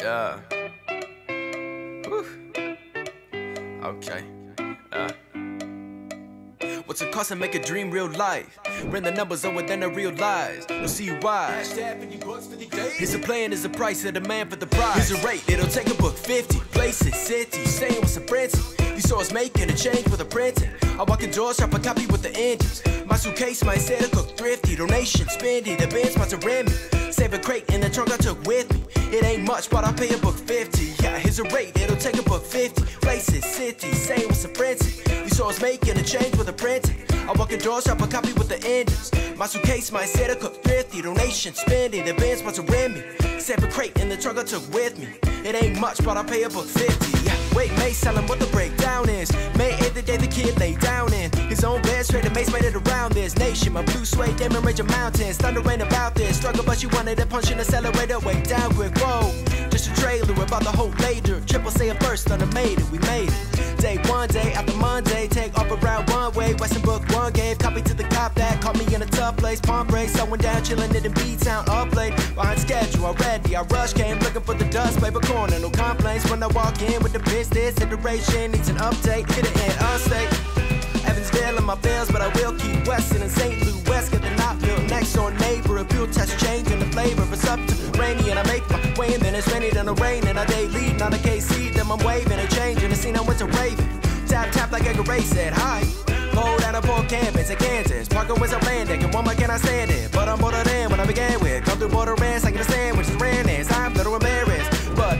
Yeah. Whew. Okay. Uh. What's it cost to make a dream real life? Bring the numbers over than the real lies. You'll see why. Here's a plan, is a price, a demand for the prize. Here's a rate, it'll take a book 50 places, cities, saying what's a printing. You saw us making a change with a printing. I walk in doors, shop a copy with the engines. My suitcase my set, to cook thrifty, donation, spendy, the band's sponsoring me. Save a crate in the trunk I took with me. It ain't much, but I'll pay a book 50. A rate, it'll take a book 50. Places, cities, same with some printing. You saw us making a change with a printing. I walk in doors, shop a copy with the engines. My suitcase might set, to cook thrifty, donation, spending, the band's sponsoring me. Save a crate in the trunk I took with me. It ain't much, but I'll pay a book 50. Yeah, wait, May, tell him what the breakdown is. May 8th, the day the kid lay down in his own bed, straight to Mace made it around this nation. My blue suede, Damon Ranger Mountains. Thunder rain about this. Struggle, but you wanted to punch in accelerator, way down quick. Whoa, just a trailer about the whole later. Triple say it first, thunder made it, we made it. Day one, day after Monday, take off around one way. Western Book one gave copy to the cop that caught me in a tough place. Palm break, someone down, chilling in the B town, up late. Behind schedule already, I rush came looking for the dust, paper corner, no complaints when I walk in with the business. Iteration needs an update, hit it in unstate. Evansville and my bills, but I will keep Weston and St. Louis West. Get the not built next door neighbor. A fuel test change the flavor. It's up to rainy and I make my way and then it's rainy, then the rain and I day lead. on a KC, then I'm waving and changing. The scene I went to Raven. Tap, tap like Edgar Ray said, hi. Cold out of Port Campus in Kansas. Parker was a landing, and more can I stand it? But I'm bolder than when I began with. Come through border ends, I get a sandwich, it's ran I'm little embarrassed.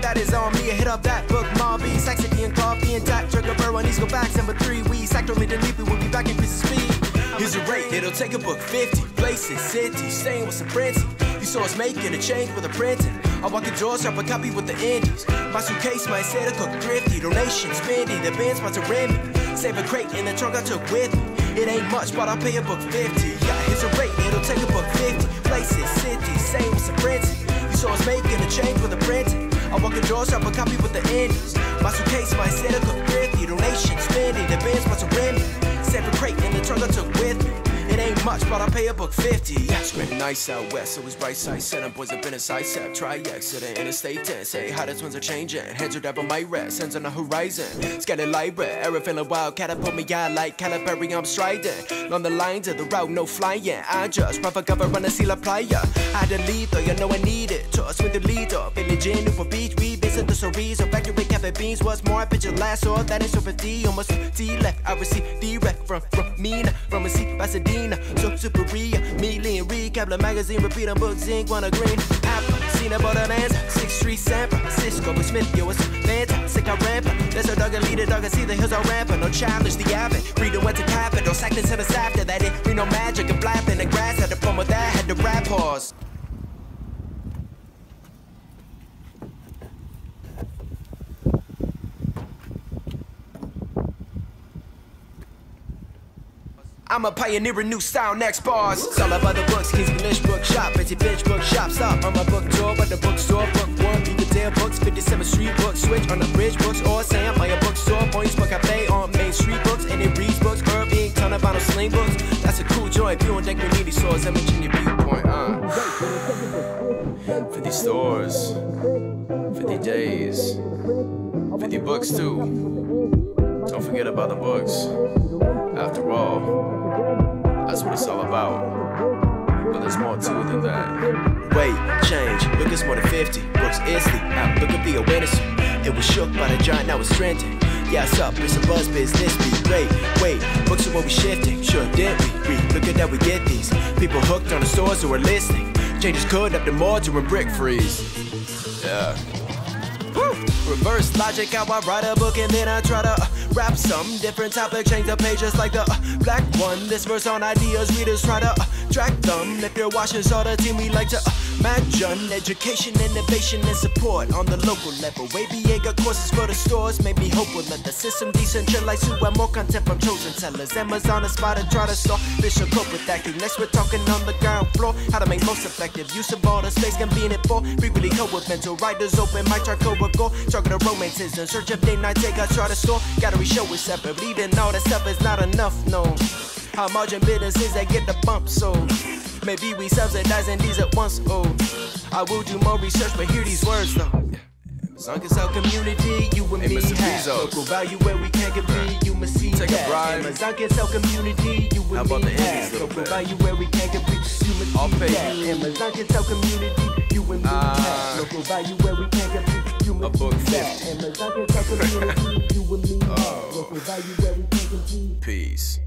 But that is on me. I hit up that book, Marby, Saxony and coffee and tap, trigger burr on these go back. Number three, we sector me, delete, we will be back in of speed. Here's a rate, it'll take a book 50 places, cities, saying with a frenzy. You saw us making a change with a printing. I walk in doors, shop a copy with the indies. My suitcase my say to cook thrifty, donation, spendy, the band's sponsoring me. Save a crate in the trunk I took with me. It ain't much, but I'll pay a book 50. Yeah, here's a rate, it'll take a book 50. Places, cities, same what's a frenzy. You saw us making a change with a printing. I walk in doors, shop a copy with the indies. My suitcase my say to cook thrifty, donation, spendy, the much, but I'll pay a 50. Yeah, screaming nice out west, so it's right side set. Up boys up in a side set. Try accident, interstate 10. Say how the twins are changing. Heads are devil my rest, hands on the horizon. Scattered light red, error feeling wild. Catapult me out like Calipari, I'm striding. On the lines of the route, no flying. I just proper cover run a seal playa. I leave though, you know I need it. Trust with the leader. Village in Newport Beach, we visit the Cerise. Factory cafe beans, what's more? I picture last, or that is over D. Almost D left, I receive direct from, from me, from a seat, Pasadena. So superior, me and recap the magazine, repeat on books, ink, wanna green apple. Seen about the lands, 6th Street, San Francisco, but Smith, yo, it's fantastic. I ramp There's a dog and lead a dog and see the hills are rampant. No challenge, the avid. Freedom went to capital, sacked into the after that. It no magic and blap in the grass. Had the fun with that, had the rap pause. I'm a pioneer new style, next bars. It's all about the books, King's English bookshop, Fancy Bench bookshop. Stop on my book tour, but the bookstore, book one, Beaverdale books, 57th Street books, switch on the bridge books, or say I'm by a bookstore, points book I play on Main Street books, and it reads books, Irving, ton of vinyl sling books. That's a cool joint, view on deck community stores, I'm in your viewpoint, uh. 50 stores, 50 days, 50 books too. Don't forget about the books. After all, that's what it's all about. But there's more to it than that. Wait, change, look, it's more than 50. Books instantly, now look at the awareness. It was shook by the giant, now it's trending. Yeah, it's up, it's a buzz business. Be great, wait, books are what we shifting. Sure, did we? Read, look at that, we get these. People hooked on the stores who are listening. Changes could up the more to a brick freeze. Yeah. Woo. Reverse logic, how I write a book and then I try to uh, rap some different topic, change the pages like the uh, black one. This verse on ideas, readers try to uh, track them. If you're watching, saw the team, we like to uh, on education, innovation, and support on the local level. got courses for the stores, made me hopeful that the system decentralized to have more content from chosen tellers. Amazon a spot and try to solve visual cope with that. Next, we're talking on the ground floor, how to make most effective use of all the space convenient for. Frequently co with mental writers open, my chart go go. Struggle to romantism, search of day night, take a try to store. Gotta we show it separate, believing all that stuff is not enough, no. How margin businesses that get the bump, so maybe we subsidizing these at once, oh. I will do more research, but hear these words though. Amazon can sell community, you and Hey, me Mr. have Bezos. local value where we can't compete. You must see Take a that. bribe. Amazon can sell community, you and How about me the have local bit? value where we can't compete. You must I'll see pay that. Amazon can sell community, you and me Uh, have local value where we can't compete. You must see that. Amazon can sell community, you and me have local value where we can't compete. Peace.